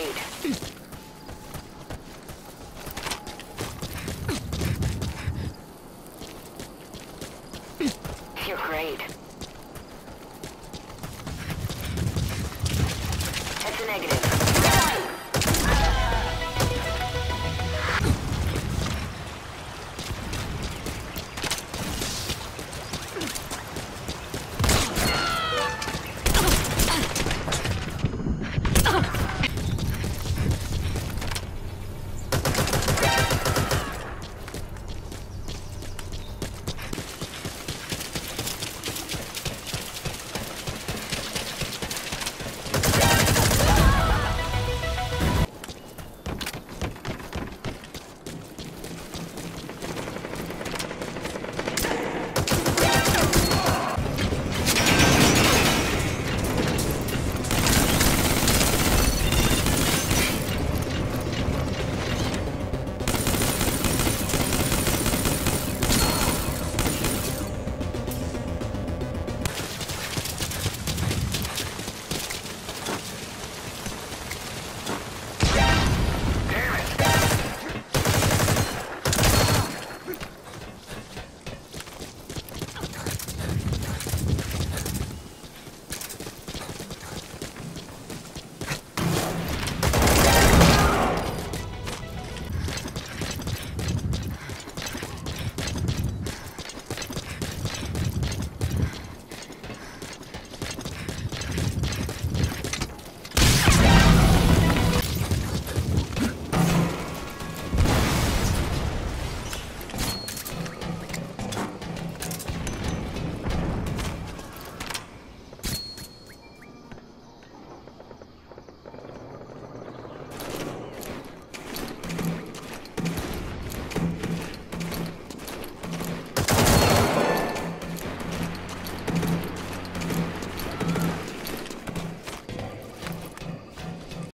raid. You're great. That's a negative.